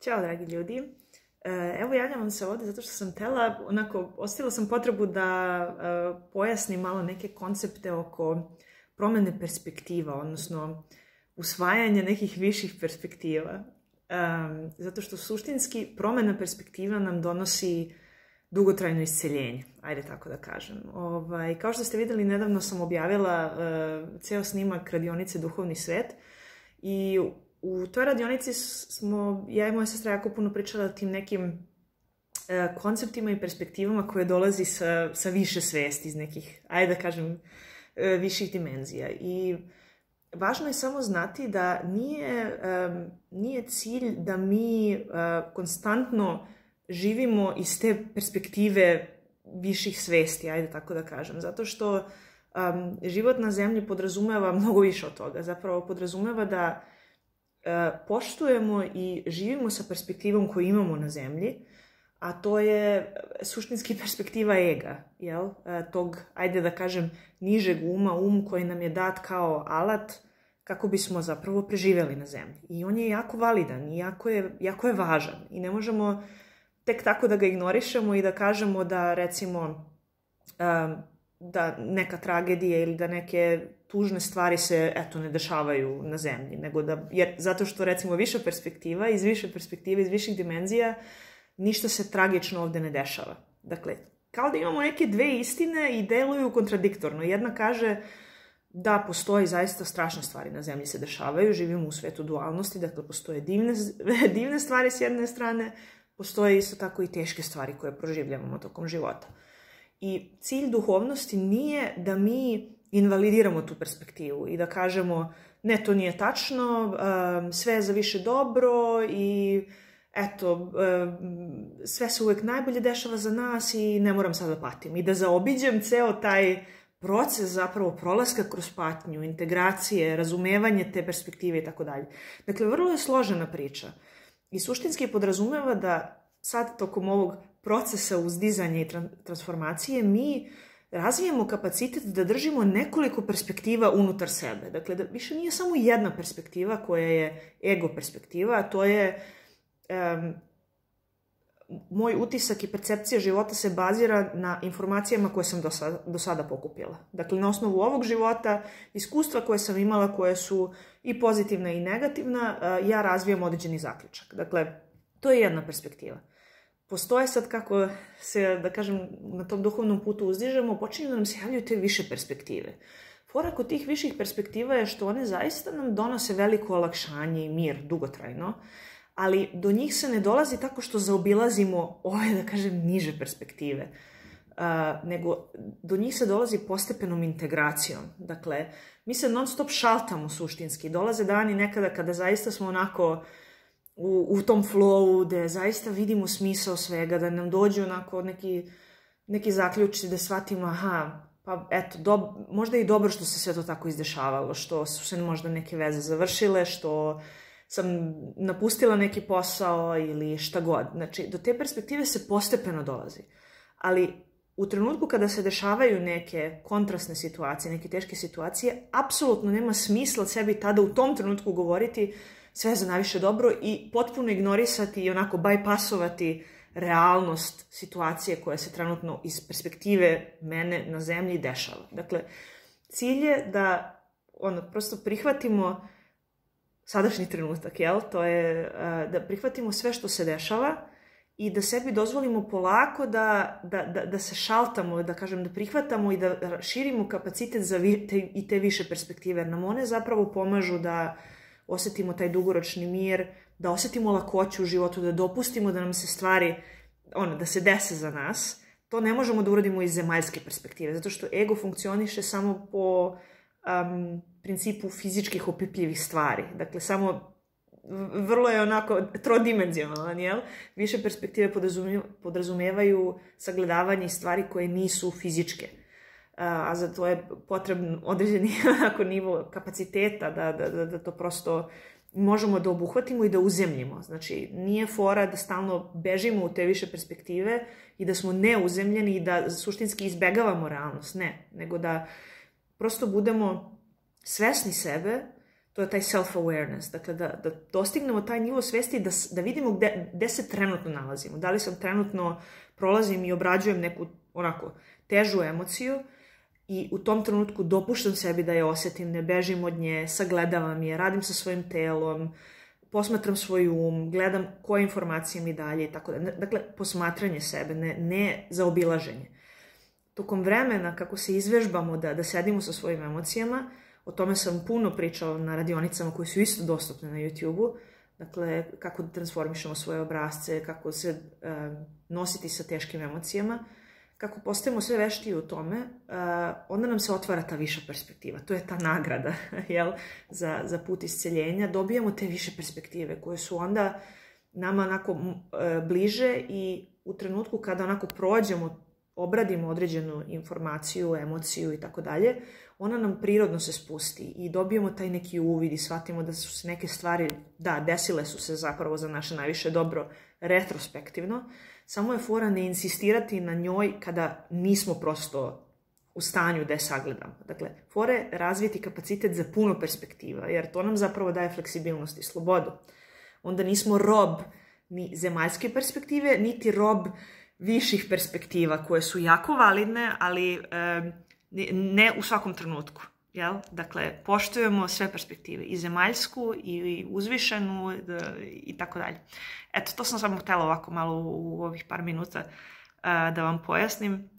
Ćao, dragi ljudi. E, evo, javljam vam se ovdje zato što sam tela, onako, ostavila sam potrebu da e, pojasnim malo neke koncepte oko promjene perspektiva, odnosno usvajanje nekih viših perspektiva. E, zato što suštinski promjena perspektiva nam donosi dugotrajno isceljenje, ajde tako da kažem. Ovaj, kao što ste vidjeli, nedavno sam objavila ceo snimak radionice Duhovni svet i u toj radionici smo, ja i moja sestra jako puno pričala o tim nekim e, konceptima i perspektivama koje dolazi sa, sa više svesti iz nekih, ajde da kažem, e, viših dimenzija. I važno je samo znati da nije, nije cilj da mi e, konstantno živimo iz te perspektive viših svesti, ajde tako da kažem. Zato što život na zemlji podrazumeva mnogo više od toga. Zapravo podrazumeva da E, poštujemo i živimo sa perspektivom koju imamo na zemlji, a to je suštinski perspektiva ega, jel? E, tog, ajde da kažem, nižeg uma, um koji nam je dat kao alat kako bismo zapravo preživjeli na zemlji. I on je jako validan i jako je, jako je važan. I ne možemo tek tako da ga ignorišemo i da kažemo da recimo da neka tragedija ili da neke tužne stvari se eto ne dešavaju na zemlji, nego da, jer, zato što recimo više perspektiva, iz više perspektive, iz viših dimenzija, ništa se tragično ovdje ne dešava. Dakle, kao da imamo neke dve istine i deluju kontradiktorno. Jedna kaže da postoji zaista strašne stvari na zemlji se dešavaju, živimo u svetu dualnosti, dakle postoje divne, divne stvari s jedne strane, postoje isto tako i teške stvari koje proživljavamo tokom života. I cilj duhovnosti nije da mi invalidiramo tu perspektivu i da kažemo ne, to nije tačno, sve je za više dobro i eto, sve se uvijek najbolje dešava za nas i ne moram sad da patim. I da zaobiđem ceo taj proces zapravo prolaska kroz patnju, integracije, razumevanje te perspektive i tako dalje. Dakle, vrlo je složena priča i suštinski podrazumeva da sad tokom ovog procesa uzdizanja i transformacije mi razvijemo kapacitet da držimo nekoliko perspektiva unutar sebe. Dakle, da više nije samo jedna perspektiva koja je ego perspektiva, a to je moj utisak i percepcija života se bazira na informacijama koje sam do sada, do sada pokupila. Dakle, na osnovu ovog života, iskustva koje sam imala, koje su i pozitivna i negativna, ja razvijam određeni zaključak. Dakle, to je jedna perspektiva postoje sad kako se, da kažem, na tom duhovnom putu uzdižemo, počinju da nam se javljaju te više perspektive. Fora kod tih viših perspektiva je što one zaista nam donose veliko olakšanje i mir dugotrajno, ali do njih se ne dolazi tako što zaobilazimo ove, da kažem, niže perspektive. nego do njih se dolazi postepenom integracijom. Dakle, mi se non stop šaltamo suštinski. Dolaze dani nekada kada zaista smo onako u, u tom flowu, gdje zaista vidimo smisao svega, da nam dođu onako neki, neki zaključci da shvatimo, aha, pa eto, možda je i dobro što se sve to tako izdešavalo, što su se možda neke veze završile, što sam napustila neki posao ili šta god. Znači, do te perspektive se postepeno dolazi. Ali u trenutku kada se dešavaju neke kontrastne situacije, neke teške situacije, apsolutno nema smisla sebi tada u tom trenutku govoriti sve za najviše dobro i potpuno ignorisati i onako bajpasovati realnost situacije koja se trenutno iz perspektive mene na zemlji dešava. Dakle, cilj je da ono, prosto prihvatimo sadašnji trenutak, jel? To je da prihvatimo sve što se dešava i da sebi dozvolimo polako da, da, da, da se šaltamo, da kažem, da prihvatamo i da širimo kapacitet za te, i te više perspektive. Jer nam one zapravo pomažu da osjetimo taj dugoročni mir, da osjetimo lakoću u životu, da dopustimo da nam se stvari, ono, da se dese za nas, to ne možemo da uradimo iz zemaljske perspektive, zato što ego funkcioniše samo po principu fizičkih opipljivih stvari. Dakle, samo vrlo je onako trodimenzionalan, jel? Više perspektive podrazumijevaju sagledavanje stvari koje nisu fizičke a za to je potreban određeni onako, nivo kapaciteta da, da, da, to prosto možemo da obuhvatimo i da uzemljimo. Znači, nije fora da stalno bežimo u te više perspektive i da smo neuzemljeni i da suštinski izbegavamo realnost. Ne, nego da prosto budemo svesni sebe, To je taj self-awareness. Dakle, da, da dostignemo taj nivo svesti da, da vidimo gde, gde se trenutno nalazimo. Da li sam trenutno prolazim i obrađujem neku onako težu emociju i u tom trenutku dopuštam sebi da je osetim, ne bežim od nje, sagledavam je, radim sa svojim telom, posmatram svoj um, gledam koje informacije mi dalje i tako da. Dakle, posmatranje sebe, ne, ne zaobilaženje. Tokom vremena, kako se izvežbamo da, da sedimo sa svojim emocijama, o tome sam puno pričala na radionicama koje su isto dostupne na YouTube-u, dakle, kako da transformišemo svoje obrazce, kako se uh, nositi sa teškim emocijama, kako postajemo sve veštiji u tome, uh, onda nam se otvara ta viša perspektiva. To je ta nagrada jel, za, za put isceljenja. Dobijamo te više perspektive koje su onda nama onako uh, bliže i u trenutku kada onako prođemo, obradimo određenu informaciju, emociju i tako dalje, ona nam prirodno se spusti i dobijemo taj neki uvid i shvatimo da su se neke stvari, da, desile su se zapravo za naše najviše dobro retrospektivno, samo je fora ne insistirati na njoj kada nismo prosto u stanju da je sagledamo. Dakle, fora je razviti kapacitet za puno perspektiva, jer to nam zapravo daje fleksibilnost i slobodu. Onda nismo rob ni zemaljske perspektive, niti rob viših perspektiva koje su jako validne, ali e, ne u svakom trenutku. Jel? Dakle, poštujemo sve perspektive, i zemaljsku, i uzvišenu, i tako dalje. Eto, to sam samo htjela ovako malo u ovih par minuta da vam pojasnim.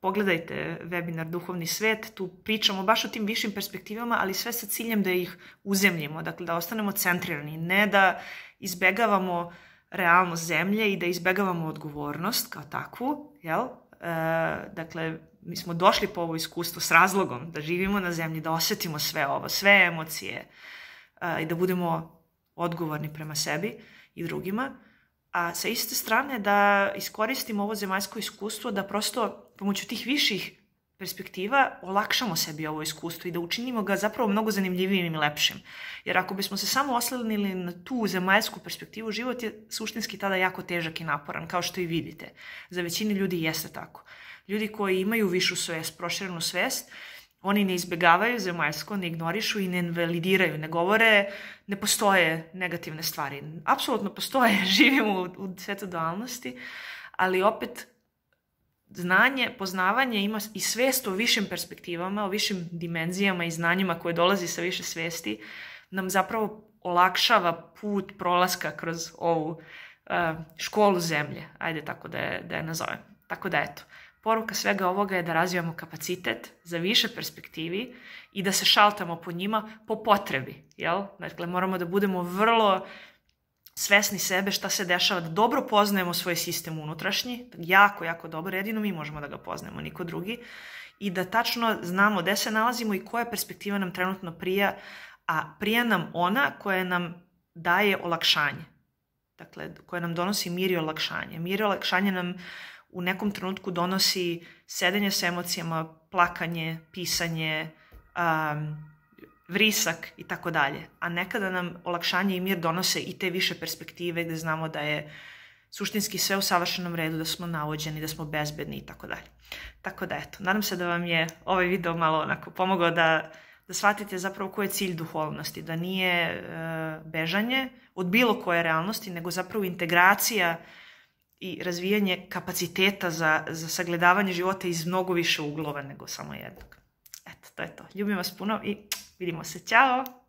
Pogledajte webinar Duhovni svet, tu pričamo baš o tim višim perspektivama, ali sve sa ciljem da ih uzemljimo, dakle da ostanemo centrirani, ne da izbegavamo realnost zemlje i da izbegavamo odgovornost kao takvu, jel? Dakle, mi smo došli po ovo iskustvo s razlogom da živimo na zemlji, da osetimo sve ovo, sve emocije i da budemo odgovorni prema sebi i drugima. A sa iste strane da iskoristimo ovo zemaljsko iskustvo da prosto pomoću tih viših perspektiva olakšamo sebi ovo iskustvo i da učinimo ga zapravo mnogo zanimljivijim i lepšim. Jer ako bismo se samo oslanili na tu zemaljsku perspektivu, život je suštinski tada jako težak i naporan, kao što i vidite. Za većini ljudi jeste tako. Ljudi koji imaju višu svest, proširenu svest, oni ne izbjegavaju zemaljsko, ne ignorišu i ne validiraju, ne govore, ne postoje negativne stvari. Apsolutno postoje, živimo u, u svetu dualnosti, ali opet znanje, poznavanje ima i svest o višim perspektivama, o višim dimenzijama i znanjima koje dolazi sa više svesti, nam zapravo olakšava put prolaska kroz ovu uh, školu zemlje, ajde tako da je, da je nazovem. Tako da eto, Poruka svega ovoga je da razvijamo kapacitet za više perspektivi i da se šaltamo po njima po potrebi. Jel? Dakle, moramo da budemo vrlo svesni sebe šta se dešava, da dobro poznajemo svoj sistem unutrašnji, jako, jako dobro, jedino mi možemo da ga poznajemo, niko drugi, i da tačno znamo gde se nalazimo i koja perspektiva nam trenutno prija, a prija nam ona koja nam daje olakšanje. Dakle, koja nam donosi mir i olakšanje. Mir i olakšanje nam u nekom trenutku donosi sedenje s emocijama, plakanje, pisanje, vrisak i tako dalje. A nekada nam olakšanje i mir donose i te više perspektive gde znamo da je suštinski sve u savršenom redu, da smo navođeni, da smo bezbedni i tako dalje. Tako da eto, nadam se da vam je ovaj video malo onako pomogao da, da shvatite zapravo koji je cilj duhovnosti, da nije e, bežanje od bilo koje realnosti, nego zapravo integracija i razvijanje kapaciteta za, za sagledavanje života iz mnogo više uglova nego samo jednog. Eto, to je to. Ljubim vas puno i vidimo se. Ćao!